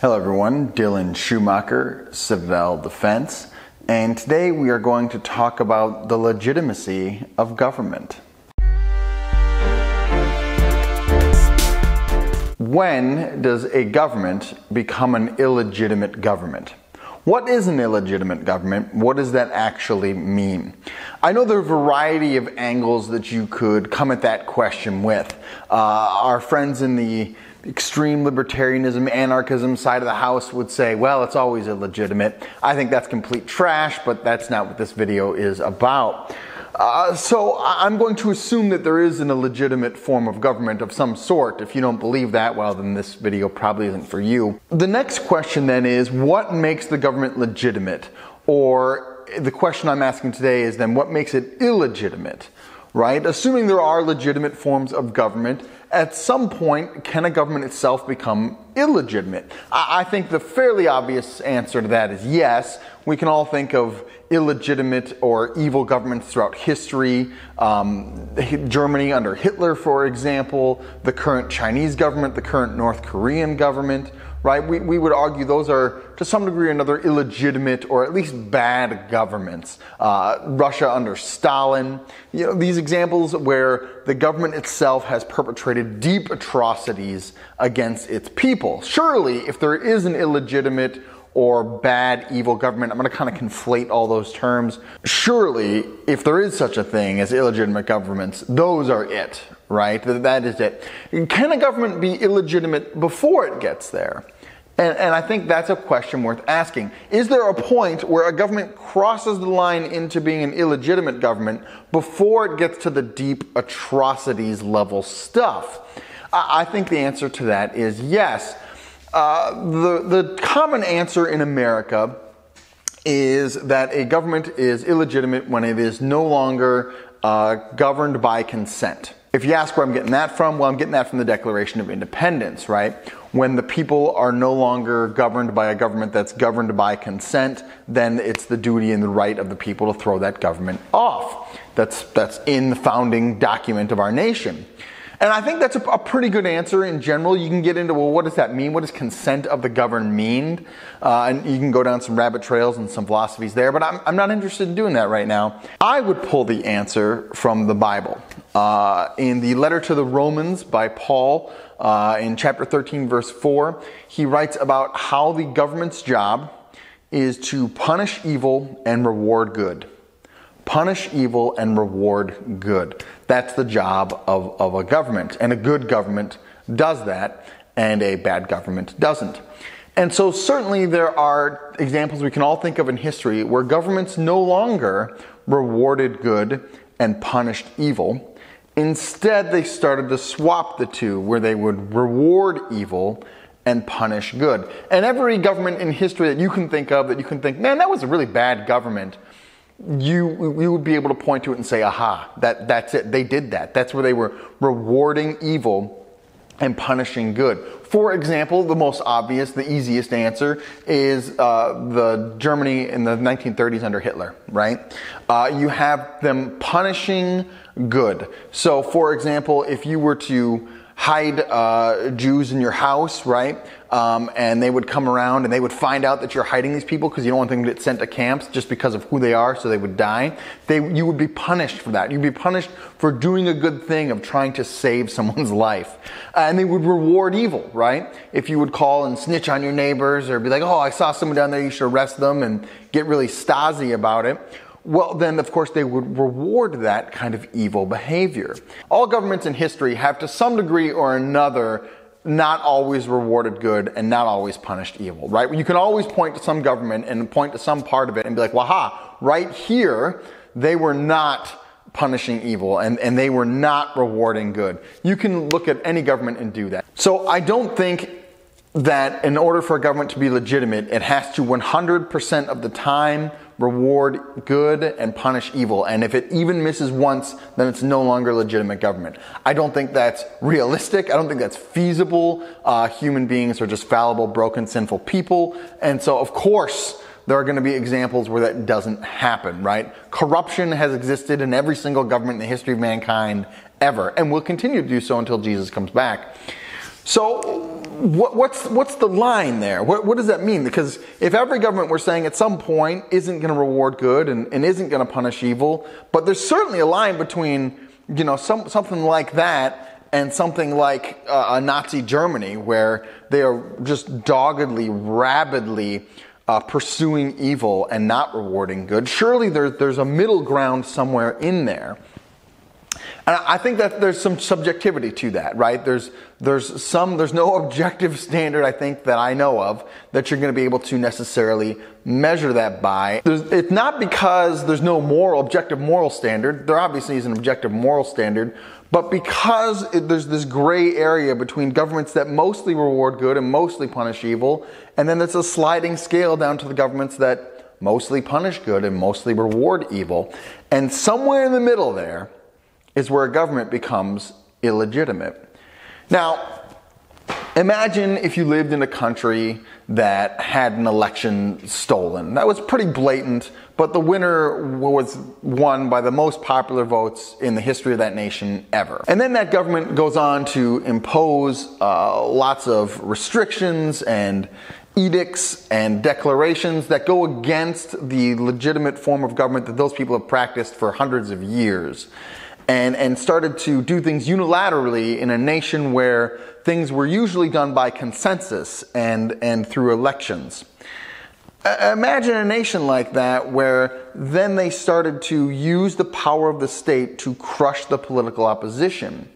Hello, everyone. Dylan Schumacher, Citadel Defense, and today we are going to talk about the legitimacy of government. When does a government become an illegitimate government? What is an illegitimate government? What does that actually mean? I know there are a variety of angles that you could come at that question with. Uh, our friends in the extreme libertarianism, anarchism side of the house would say, well, it's always illegitimate. I think that's complete trash, but that's not what this video is about. Uh, so I'm going to assume that there is an illegitimate form of government of some sort. If you don't believe that, well, then this video probably isn't for you. The next question then is, what makes the government legitimate? Or the question I'm asking today is then, what makes it illegitimate? Right? Assuming there are legitimate forms of government, at some point, can a government itself become illegitimate? I think the fairly obvious answer to that is yes. We can all think of illegitimate or evil governments throughout history. Um, Germany under Hitler, for example, the current Chinese government, the current North Korean government right? We, we would argue those are, to some degree or another, illegitimate or at least bad governments. Uh, Russia under Stalin, you know, these examples where the government itself has perpetrated deep atrocities against its people. Surely, if there is an illegitimate or bad, evil government. I'm going to kind of conflate all those terms. Surely, if there is such a thing as illegitimate governments, those are it, right? That is it. Can a government be illegitimate before it gets there? And, and, I think that's a question worth asking. Is there a point where a government crosses the line into being an illegitimate government before it gets to the deep atrocities level stuff? I, I think the answer to that is yes. Uh, the, the common answer in America is that a government is illegitimate when it is no longer uh, governed by consent. If you ask where I'm getting that from, well, I'm getting that from the Declaration of Independence, right? When the people are no longer governed by a government that's governed by consent, then it's the duty and the right of the people to throw that government off. That's, that's in the founding document of our nation. And I think that's a, a, pretty good answer in general. You can get into, well, what does that mean? What does consent of the governed mean? Uh, and you can go down some rabbit trails and some philosophies there, but I'm, I'm not interested in doing that right now. I would pull the answer from the Bible. Uh, in the letter to the Romans by Paul, uh, in chapter 13, verse 4, he writes about how the government's job is to punish evil and reward good punish evil and reward good. That's the job of, of a government. And a good government does that, and a bad government doesn't. And so, certainly, there are examples we can all think of in history where governments no longer rewarded good and punished evil. Instead, they started to swap the two, where they would reward evil and punish good. And every government in history that you can think of, that you can think, man, that was a really bad government, you you would be able to point to it and say, aha, that, that's it. They did that. That's where they were rewarding evil and punishing good. For example, the most obvious, the easiest answer is uh, the Germany in the 1930s under Hitler, right? Uh, you have them punishing good. So, for example, if you were to hide uh, Jews in your house, right? Um, and they would come around and they would find out that you're hiding these people because you don't want them to get sent to camps just because of who they are, so they would die. They, you would be punished for that. You'd be punished for doing a good thing of trying to save someone's life. And they would reward evil, right? If you would call and snitch on your neighbors or be like, oh, I saw someone down there, you should arrest them and get really Stasi about it well, then of course they would reward that kind of evil behavior. All governments in history have to some degree or another not always rewarded good and not always punished evil, right? You can always point to some government and point to some part of it and be like, waha, right here, they were not punishing evil and, and they were not rewarding good. You can look at any government and do that. So I don't think that in order for a government to be legitimate, it has to 100% of the time reward good and punish evil. And if it even misses once, then it's no longer legitimate government. I don't think that's realistic. I don't think that's feasible. Uh, human beings are just fallible, broken, sinful people. And so, of course, there are going to be examples where that doesn't happen, right? Corruption has existed in every single government in the history of mankind ever, and will continue to do so until Jesus comes back. So, what, what's what's the line there? What, what, does that mean? Because if every government we're saying at some point isn't going to reward good and, and isn't going to punish evil, but there's certainly a line between you know some, something like that and something like uh, a Nazi Germany where they are just doggedly, rabidly uh, pursuing evil and not rewarding good. Surely there, there's a middle ground somewhere in there. And I think that there's some subjectivity to that, right? There's, there's some, there's no objective standard, I think, that I know of that you're going to be able to necessarily measure that by. There's, it's not because there's no moral, objective moral standard. There obviously is an objective moral standard, but because it, there's this gray area between governments that mostly reward good and mostly punish evil, and then there's a sliding scale down to the governments that mostly punish good and mostly reward evil. And somewhere in the middle there, is where a government becomes illegitimate. Now, imagine if you lived in a country that had an election stolen. That was pretty blatant, but the winner was won by the most popular votes in the history of that nation ever. And then that government goes on to impose uh, lots of restrictions and edicts and declarations that go against the legitimate form of government that those people have practiced for hundreds of years and, and started to do things unilaterally in a nation where things were usually done by consensus and, and through elections. Imagine a nation like that where then they started to use the power of the state to crush the political opposition.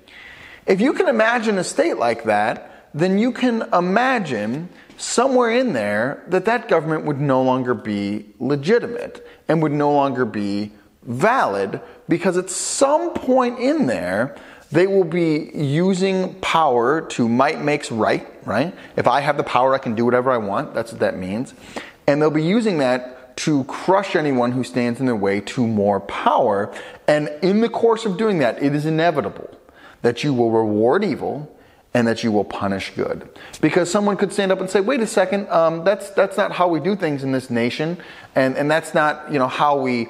If you can imagine a state like that, then you can imagine somewhere in there that that government would no longer be legitimate and would no longer be valid because at some point in there, they will be using power to might makes right, right? If I have the power, I can do whatever I want. That's what that means. And they'll be using that to crush anyone who stands in their way to more power. And in the course of doing that, it is inevitable that you will reward evil and that you will punish good. Because someone could stand up and say, wait a second, um, that's, that's not how we do things in this nation. And, and that's not, you know, how we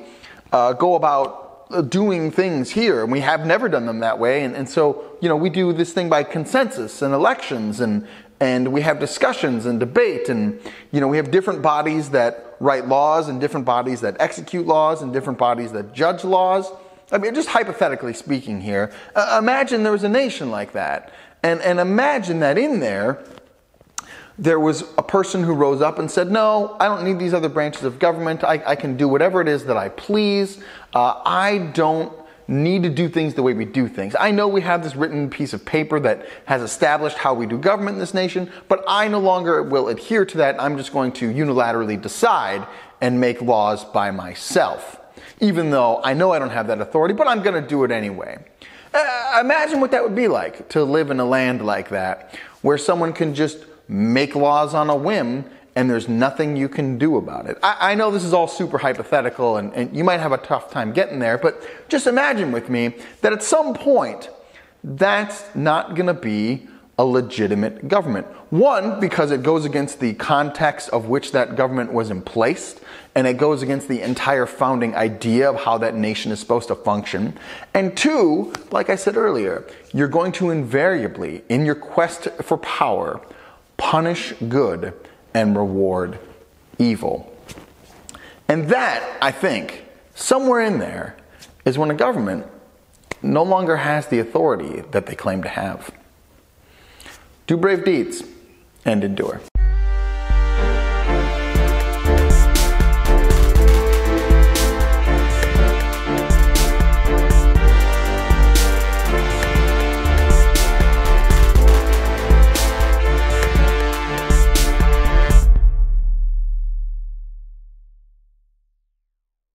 uh, go about uh, doing things here. And we have never done them that way. And, and so, you know, we do this thing by consensus and elections and, and we have discussions and debate and, you know, we have different bodies that write laws and different bodies that execute laws and different bodies that judge laws. I mean, just hypothetically speaking here, uh, imagine there was a nation like that. And, and imagine that in there, there was a person who rose up and said, No, I don't need these other branches of government. I, I can do whatever it is that I please. Uh, I don't need to do things the way we do things. I know we have this written piece of paper that has established how we do government in this nation, but I no longer will adhere to that. I'm just going to unilaterally decide and make laws by myself, even though I know I don't have that authority, but I'm going to do it anyway. Uh, imagine what that would be like to live in a land like that, where someone can just make laws on a whim and there's nothing you can do about it. I, I know this is all super hypothetical and, and you might have a tough time getting there, but just imagine with me that at some point that's not going to be a legitimate government. One, because it goes against the context of which that government was in place, and it goes against the entire founding idea of how that nation is supposed to function. And two, like I said earlier, you're going to invariably, in your quest for power, punish good and reward evil. And that, I think, somewhere in there is when a government no longer has the authority that they claim to have. Do brave deeds and endure.